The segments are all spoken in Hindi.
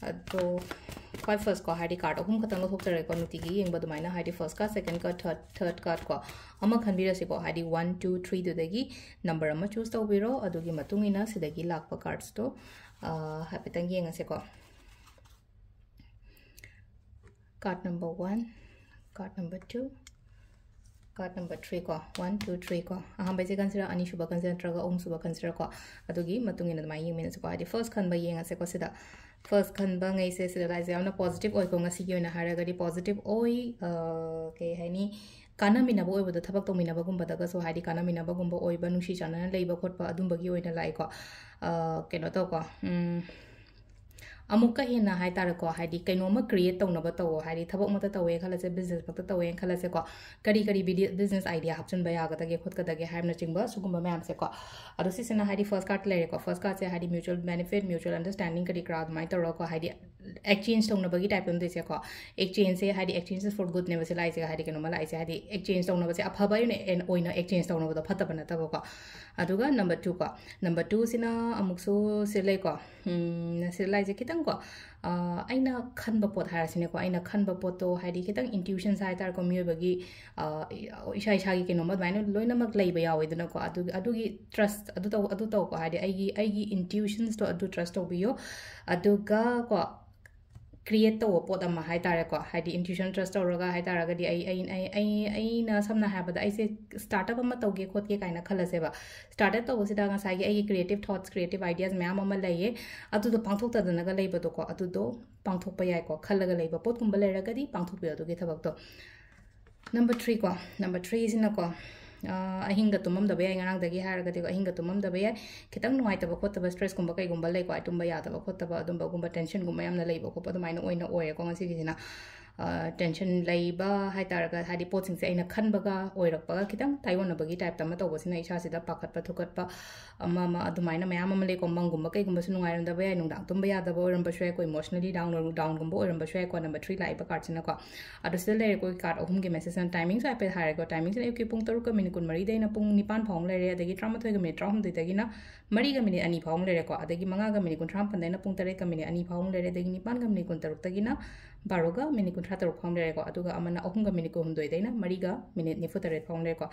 gumba mani use to bi be ko ado uh, thang jo ko degi chak thombo ko pada ketang drop ama ke ma sa thau se ko hadi dumai gumba happy be ado ꯈ꯭ꯋꯥꯏ ꯐꯔꯁ ꯀꯣ ꯍꯥꯏꯗꯤ ꯀꯥꯔꯠ ꯑꯍꯨꯝ ꯈꯛꯇꯪ ꯂꯧꯊꯣꯛꯆꯔꯦꯀꯣ ꯅꯨꯡꯇꯤꯒꯤ ꯌꯦꯡꯕ ꯑꯗꯨꯃꯥꯏꯅ ꯍꯥꯏꯗꯤ first card second card third third card ꯀꯣ ꯑꯃ ꯈꯟꯕꯤꯔꯁꯤꯀꯣ ꯍꯥꯏꯗꯤ ꯋꯥꯟ ꯇꯨ ꯊ꯭ꯔꯤꯗꯨꯗꯒꯤ ꯅꯝꯕꯔ ꯑꯃ ꯆꯨꯁ ꯇꯧꯕꯤꯔꯣ ꯑꯗꯨꯒꯤ ꯃꯇꯨꯡ ꯏꯟꯅ ꯁꯤꯗꯒꯤ ꯂꯥꯛꯄ ꯀꯥꯔꯠꯁꯇꯣ ꯍꯥꯏꯐꯦꯠꯇꯪ ꯌꯦꯡꯉꯁꯦꯀꯣ card number one card number to card number three ꯀꯣ ꯋꯥꯟ ꯇꯨ ꯊ꯭ꯔꯤ ꯀꯣ ꯑꯍꯥꯟꯕꯩꯁꯦ ꯀꯟꯁꯤꯗꯔ ꯑꯅꯤꯁꯨꯕ ꯀꯟꯁꯤꯗꯔ ꯅꯠꯇ꯭ꯔꯒ ꯑꯍꯨꯝꯁꯨꯕ ꯀꯟꯁꯤꯗꯔ ꯀꯣ ꯑꯗꯨꯒꯤ ꯃꯇꯨꯡ ꯏꯟꯅ ꯑꯗꯨꯃꯥꯏꯅ ꯌꯦꯡꯃꯤꯟꯅꯁꯤꯀꯣ ꯍꯥꯏꯗꯤ ꯐꯥꯔꯁ ꯈꯟꯕ ꯌꯦꯡꯉꯁꯦꯀꯣ ꯁꯤꯗ ꯐꯥꯔꯁ ꯈꯟꯕ ꯉꯩꯁꯦ ꯁꯤꯗ ꯂꯥꯏꯁꯦ ꯌꯥꯝꯅ ꯄꯣꯖꯤꯇꯤꯕ ꯑꯣꯏꯀꯣ ꯉꯁꯤꯒꯤ ꯑꯣꯏꯅ ꯍꯥꯏꯔꯒꯗꯤ ꯄꯣꯖꯤꯇꯤꯕ ꯑꯣꯏ ꯀꯩ ꯍꯥꯏꯅꯤ ꯀꯥꯟꯅꯃꯤꯟꯅꯕ ꯑꯣꯏꯕꯗ ꯊꯕꯛ ꯇꯧꯃꯤꯟꯅꯕꯒꯨꯝꯕꯗꯒꯁꯨ ꯍꯥꯏꯗꯤ ꯀꯥꯟꯅꯃꯤꯟꯅꯕꯒꯨꯝꯕ ꯑꯣꯏꯕ ꯅꯨꯡꯁꯤ ꯆꯥꯟꯅꯅ ꯂꯩꯕ ꯈꯣꯠꯄ ꯑꯗꯨꯝꯕꯒꯤ ꯑꯣꯏꯅ ꯂꯥꯛꯏꯀꯣ ꯀꯩꯅꯣ ꯇꯧꯀꯣ अमुक हेना है कैनोम क्रिएट तौब तौ हाइदि थबक मत तौए खलसे बिज़नेस फक्त तौए खलसे को करी करी बिज़नेस आइडिया गदगे खुदकदगे हाइमना चिंगबा सुगुम मैम से को अदो सिसना हाइदि फ़र्स्ट कार्ड लेरे को फ़र्स्ट कार्ड से म्यूचुअल बेनिफिट एक्चेंज एक्सचेंज तौनबी टाइप तमतको एक्चेंज से एक्सचेंज फोर गुड ने लाइस कमाइस है एक्चेंज तौब से अफब एक्सचेंज तौब फतब नाबको नंबर टू को नंबर टू से लाइजे खितको अना खब पोत हारको अना खब पोतो है खित इंट्यूशन से हाईताको मोबी इसा इसा कमाय लोनमको ट्रस्ट अब तौको है इंट्यूशन तो ट्रस्ट तौब अग ꯀ꯭ꯔꯤꯌꯦꯠ ꯇꯧꯕ ꯄꯣꯠ ꯑꯃ ꯍꯥꯏꯇꯥꯔꯦꯀꯣ ꯍꯥꯏꯗꯤ ꯏꯟꯇ꯭ꯌꯨꯁꯟ ꯇ꯭ꯔꯁ ꯇꯧꯔꯒ ꯍꯥꯏꯇꯥꯔꯒꯗꯤ ꯑꯩ ꯑꯩ ꯑꯩꯅ ꯁꯝꯅ ꯍꯥꯏꯔꯕꯗ ꯑꯩꯁꯦ ꯁ꯭ꯇꯥꯔꯠ ꯑꯞ ꯑꯃ ꯇꯧꯒꯦ ꯈꯣꯠꯀꯦ ꯀꯥꯏꯅ ꯈꯜꯂꯁꯦꯕ ꯁ꯭ꯇꯥꯔꯠ ꯑꯞ ꯇꯧꯕꯁꯤꯗ ꯉꯁꯥꯏꯒꯤ ꯑꯩꯒꯤ ꯀ꯭ꯔꯤꯌꯦꯇꯤꯞ ꯊꯣꯠꯁ ꯀ꯭ꯔꯤꯌꯦꯇꯤꯞ ꯑꯥꯏꯗꯤꯌꯥꯁ ꯃꯌꯥꯝ ꯑꯃ ꯂꯩꯌꯦ ꯑꯗꯨꯗꯣ ꯄꯥꯡꯊꯣꯛꯇꯗꯅꯒ ꯂꯩꯕꯗꯣꯀꯣ ꯑꯗꯨꯗꯣ ꯄꯥꯡꯊꯣꯛꯄ ꯌꯥꯏꯀꯣ ꯈꯜꯂꯒ ꯂꯩꯕ ꯄꯣꯠꯀꯨꯝꯕ ꯂꯩꯔꯒꯗꯤ ꯄꯥꯡꯊꯣꯛꯄꯤꯌꯣ ꯑꯗꯨꯒꯤ ꯊꯕꯛꯇꯣ ꯅꯝꯕꯔ ꯊ꯭ꯔꯤ ꯀꯣ ꯅꯝꯕꯔ ꯊ꯭ꯔꯤꯁꯤꯅꯀꯣ ꯑꯍꯤꯡꯒ ꯇꯨꯝꯃꯝꯗꯕ ꯌꯥꯏ ꯉꯔꯥꯡꯗꯒꯤ ꯍꯥꯏꯔꯒꯗꯤ ꯑꯍꯤꯡꯒ ꯇꯨꯝꯃꯝꯗꯕ ꯌꯥꯏ ꯈꯤꯇꯪ ꯅꯨꯡꯉꯥꯏꯇꯕ ꯈꯣꯠꯇꯕ ꯁ꯭ꯇ꯭ꯔꯦꯁꯀꯨꯝꯕ ꯀꯩꯒꯨꯝꯕ ꯂꯩꯀꯣ ꯑꯩ ꯇꯨꯝꯕ ꯌꯥꯗꯕ ꯈꯣꯠꯇꯕ ꯑꯗꯨꯝꯕꯒꯨꯝꯕ ꯇꯦꯟꯁꯟꯒꯨꯝꯕ ꯌꯥꯝꯅ ꯂꯩꯕ ꯈꯣꯠꯄ ꯑꯗꯨꯃꯥꯏꯅ ꯑꯣꯏꯅ ꯑꯣꯏꯔꯦꯀꯣ ꯉꯁꯤꯒꯤꯁꯤꯅ टेंशन लेबा हाइतारगा हादि पोचिंग से अइना खनबगा ओइरकपगा खितंग ताइवनबगी टाइप तमा तौबसिना इसा सिदा पाखतपा थुकतपा अमा मा अदुमाइना मयाम अमा लेको मंगुम बकै गुम सुनु आइरंदबा याय नुंदांग तुंबा यादबा ओइरंबा श्वे को इमोशनली डाउन डाउन गुम ओइरंबा श्वे को नंबर 3 लाइबा कार्ड सिना को अदु सिदा लेरे को कार्ड अहुम गे मेसेज एंड टाइमिंग साइपे हारे को टाइमिंग से युकी पुंग तरुक मिनिट पुंग निपान फाउंग लेरे गे मिनिट मरी बारोग मिनट कुंथ्रा तरुक फाउंग लेरेको अदुगा अमना अहुंगा मिनट कुहुम मिनट निफु तरह फाउंग लेरेको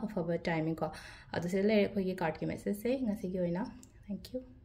अफब टाइमिंग को अदुसे कार्ड की मेसेज से थैंक यू